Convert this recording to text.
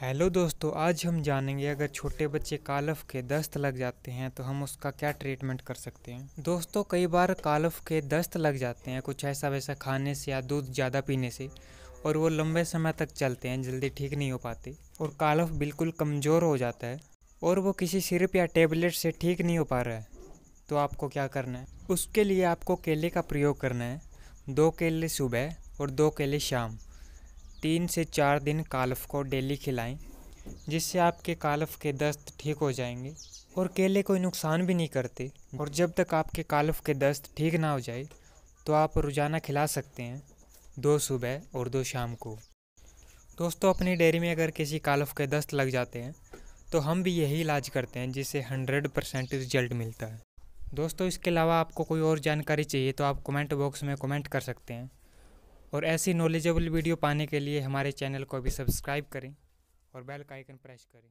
Hello दोस्तों, आज हम जानेंगे अगर छोटे बच्चे कालफ के दस्त लग जाते हैं तो हम उसका क्या ट्रीटमेंट कर सकते हैं? दोस्तों, कई बार कालफ के दस्त लग जाते हैं कुछ ऐसा वैसा खाने से या दूध ज़्यादा पीने से, और वो लंबे समय तक चलते हैं, जल्दी ठीक नहीं हो पाते, और कालफ बिल्कुल कमज़ोर हो जाता है, और वो किसी सिरप या टेबलेट से ठीक नहीं हो पा रहा है। तो आपको क्या करना है? उसके लिए आपको केले का प्रयोग करना है, दो केले सुबह और दो केले शाम। तीन से चार दिन कालफ को डेली खिलाएँ, जिससे आपके कालफ के दस्त ठीक हो जाएँगे और केले कोई नुकसान भी नहीं करते। और जब तक आपके कालफ के दस्त ठीक ना हो जाए तो आप रोज़ाना खिला सकते हैं, दो सुबह और दो शाम को। दोस्तों, अपनी डेयरी में अगर किसी कालफ के दस्त लग जाते हैं तो हम भी यही इलाज करते हैं, जिससे हंड्रेड परसेंट रिज़ल्ट मिलता है। दोस्तों, इसके अलावा आपको कोई और जानकारी चाहिए तो आप कमेंट बॉक्स में कमेंट कर सकते हैं। और ऐसी नॉलेजेबल वीडियो पाने के लिए हमारे चैनल को भी सब्सक्राइब करें और बेल का आइकन प्रेस करें।